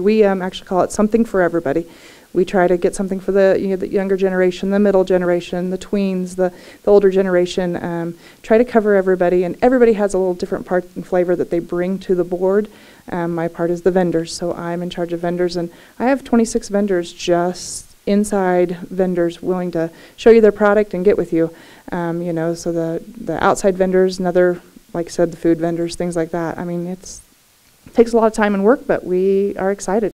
We um, actually call it something for everybody. We try to get something for the, you know, the younger generation, the middle generation, the tweens, the, the older generation. Um, try to cover everybody, and everybody has a little different part and flavor that they bring to the board. Um, my part is the vendors, so I'm in charge of vendors, and I have 26 vendors just inside vendors willing to show you their product and get with you. Um, you know, so the the outside vendors, another like I said, the food vendors, things like that. I mean, it's takes a lot of time and work, but we are excited.